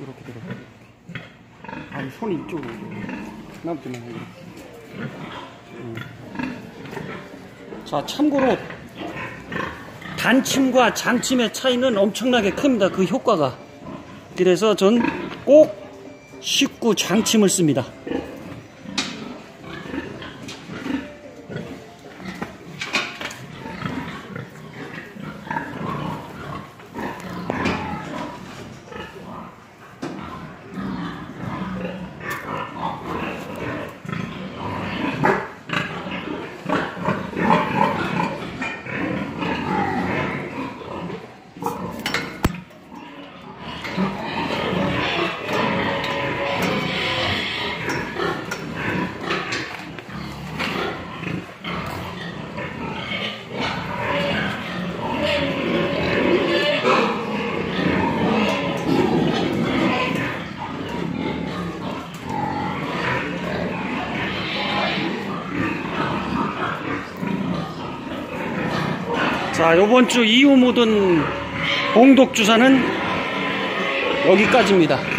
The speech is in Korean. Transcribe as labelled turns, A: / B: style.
A: 이렇게 들어가. 아니, 손이 이쪽으로. 나부터 이렇게. 음. 자, 참고로 단침과 장침의 차이는 엄청나게 큽니다. 그 효과가. 그래서 전꼭 쉽고 장침을 씁니다. 자, 요번 주 이후 모든 봉독 주사는 여기까지입니다.